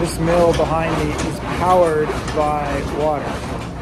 This mill behind me is powered by water.